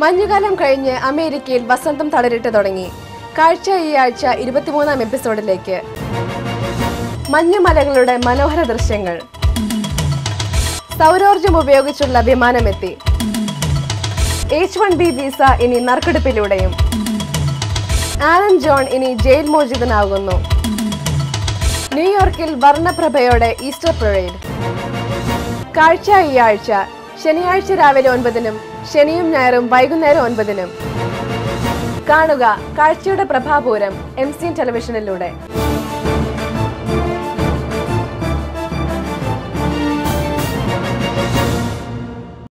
മഞ്ഞുകാലം കഴിഞ്ഞ് അമേരിക്കയിൽ വസന്തം തളരിട്ട് തുടങ്ങി. കാഴ്ച ഈ ആഴ്ച ഇരുപത്തിമൂന്നാം എപ്പിസോഡിലേക്ക്. മഞ്ഞുമലകളുടെ മനോഹര ദൃശ്യങ്ങൾ. സൗരോർജം ഉപയോഗിച്ചുള്ള വിമാനമെത്തി. എച്ച് വൺ ബി വിസ ഇനി നറുക്കെടുപ്പിലൂടെയും. ആലൻ ജോൺ ഇനി ജയിൽ മോചിതനാകുന്നു. ന്യൂയോർക്കിൽ വർണപ്രഭയോടെ ഈസ്റ്റർ പ്രൊഴയിൽ കാഴ്ച ഈ ആഴ്ച ശനിയാഴ്ച രാവിലെ ഒൻപതിനും ശനിയും ഞായറും വൈകുന്നേരം ഒൻപതിനും. കാണുക കാഴ്ചയുടെ പ്രഭാപൂരം എം സി ടെലിവിഷനിലൂടെ.